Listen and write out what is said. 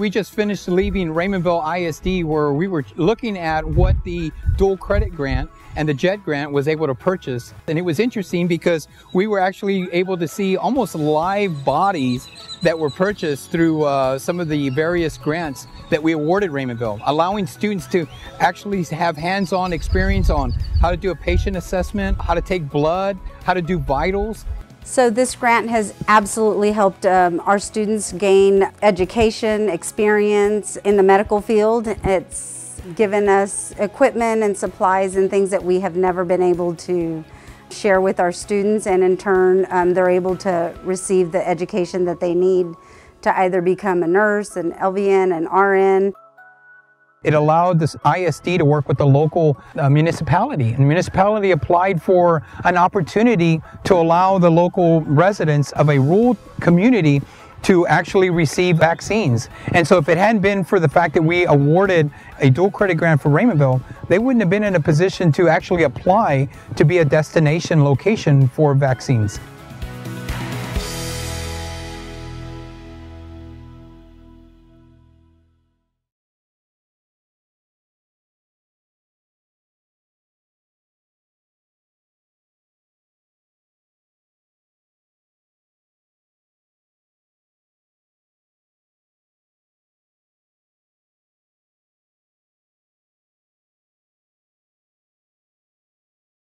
We just finished leaving Raymondville ISD where we were looking at what the dual credit grant and the JET grant was able to purchase. And it was interesting because we were actually able to see almost live bodies that were purchased through uh, some of the various grants that we awarded Raymondville, allowing students to actually have hands-on experience on how to do a patient assessment, how to take blood, how to do vitals, so this grant has absolutely helped um, our students gain education, experience in the medical field. It's given us equipment and supplies and things that we have never been able to share with our students and in turn um, they're able to receive the education that they need to either become a nurse, an LVN, an RN. It allowed this ISD to work with the local uh, municipality. And the municipality applied for an opportunity to allow the local residents of a rural community to actually receive vaccines. And so if it hadn't been for the fact that we awarded a dual credit grant for Raymondville, they wouldn't have been in a position to actually apply to be a destination location for vaccines.